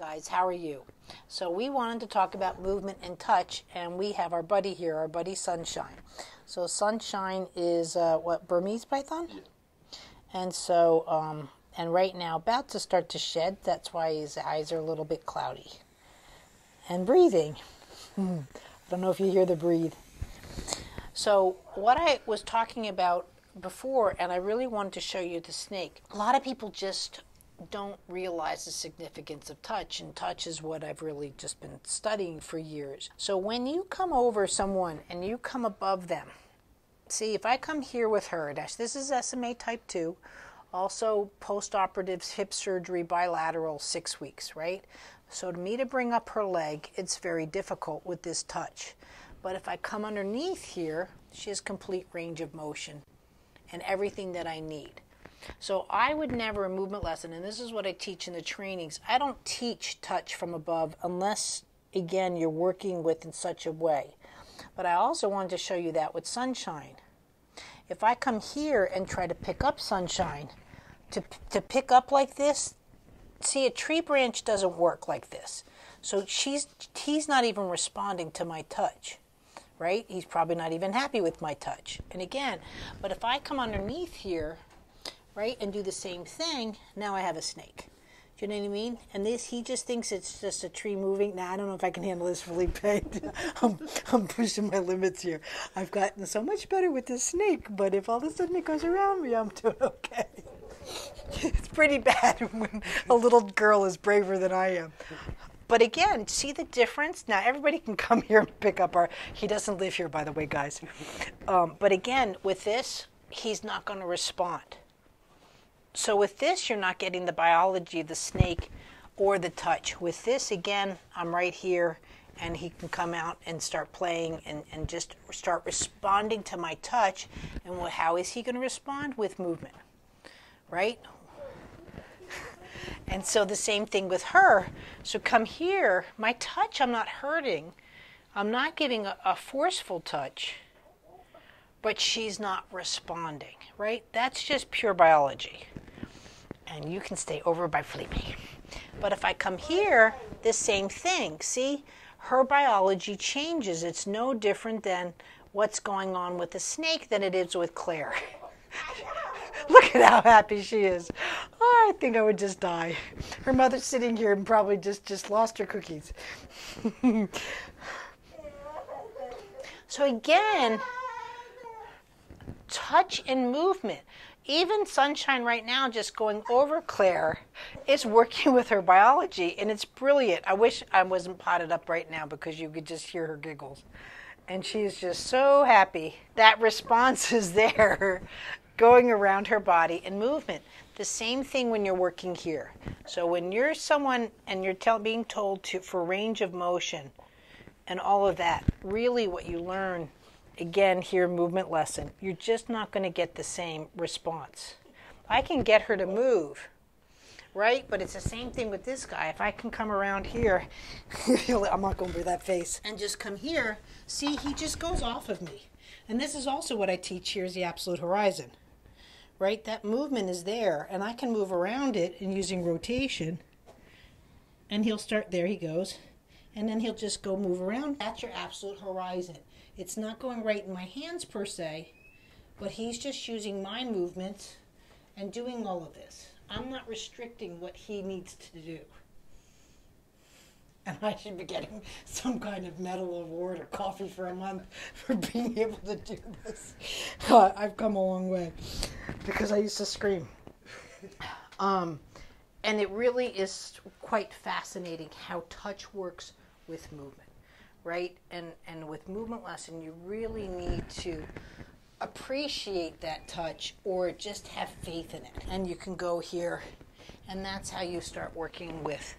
guys, how are you? So we wanted to talk about movement and touch, and we have our buddy here, our buddy Sunshine. So Sunshine is uh, what Burmese python, and so um, and right now about to start to shed. That's why his eyes are a little bit cloudy, and breathing. I don't know if you hear the breathe. So what I was talking about before, and I really wanted to show you the snake. A lot of people just don't realize the significance of touch, and touch is what I've really just been studying for years. So when you come over someone and you come above them, see if I come here with her, this is SMA type 2, also post operative hip surgery bilateral six weeks, right? So to me to bring up her leg, it's very difficult with this touch. But if I come underneath here, she has complete range of motion and everything that I need. So I would never a movement lesson, and this is what I teach in the trainings. I don't teach touch from above unless, again, you're working with in such a way. But I also wanted to show you that with sunshine. If I come here and try to pick up sunshine, to, to pick up like this, see, a tree branch doesn't work like this. So she's, he's not even responding to my touch right? He's probably not even happy with my touch. And again, but if I come underneath here right, and do the same thing, now I have a snake. Do you know what I mean? And this, he just thinks it's just a tree moving. Now, I don't know if I can handle this, Felipe. I'm, I'm pushing my limits here. I've gotten so much better with this snake, but if all of a sudden it goes around me, I'm doing okay. it's pretty bad when a little girl is braver than I am. But again, see the difference? Now, everybody can come here and pick up our. He doesn't live here, by the way, guys. Um, but again, with this, he's not going to respond. So with this, you're not getting the biology of the snake or the touch. With this, again, I'm right here and he can come out and start playing and, and just start responding to my touch. And what, how is he going to respond? With movement, right? And so the same thing with her. So come here, my touch, I'm not hurting. I'm not giving a, a forceful touch, but she's not responding, right? That's just pure biology and you can stay over by Felipe. But if I come here, the same thing. See, her biology changes. It's no different than what's going on with the snake than it is with Claire. Look at how happy she is. Oh, I think I would just die. Her mother's sitting here and probably just, just lost her cookies. so again, touch and movement even Sunshine right now, just going over Claire, is working with her biology, and it's brilliant. I wish I wasn't potted up right now because you could just hear her giggles. And she's just so happy. That response is there, going around her body and movement. The same thing when you're working here. So when you're someone and you're tell, being told to for range of motion and all of that, really what you learn again here movement lesson. You're just not going to get the same response. I can get her to move right? But it's the same thing with this guy. If i can come around here i'm not going for that face and just come here see he just goes off of me. And this is also what i teach here is the absolute horizon right? That movement is there and i can move around it and using rotation and he'll start there he goes and then he'll just go move around. That's your absolute horizon it's not going right in my hands per se, but he's just using my movements and doing all of this. I'm not restricting what he needs to do. And I should be getting some kind of medal award or coffee for a month for being able to do this. Uh, I've come a long way because I used to scream. Um, and it really is quite fascinating how touch works with movement right? And and with movement lesson, you really need to appreciate that touch or just have faith in it. And you can go here, and that's how you start working with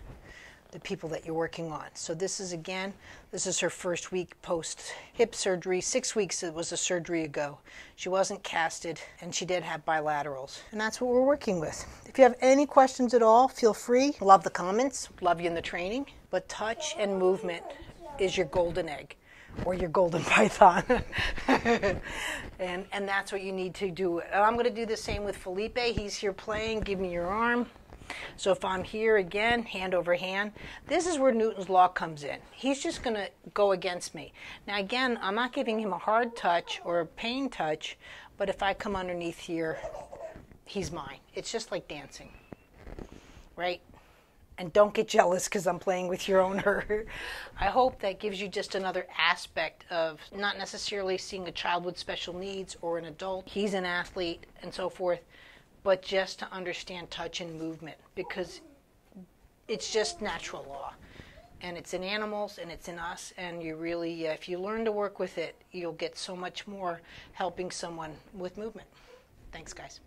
the people that you're working on. So this is again, this is her first week post hip surgery. Six weeks it was a surgery ago. She wasn't casted and she did have bilaterals. And that's what we're working with. If you have any questions at all, feel free. Love the comments, love you in the training. But touch and movement is your golden egg or your golden python. and, and that's what you need to do. And I'm going to do the same with Felipe. He's here playing. Give me your arm. So if I'm here again, hand over hand, this is where Newton's law comes in. He's just going to go against me. Now again, I'm not giving him a hard touch or a pain touch, but if I come underneath here, he's mine. It's just like dancing, right? And don't get jealous because I'm playing with your owner. I hope that gives you just another aspect of not necessarily seeing a child with special needs or an adult. He's an athlete and so forth, but just to understand touch and movement because it's just natural law. And it's in animals and it's in us. And you really, if you learn to work with it, you'll get so much more helping someone with movement. Thanks, guys.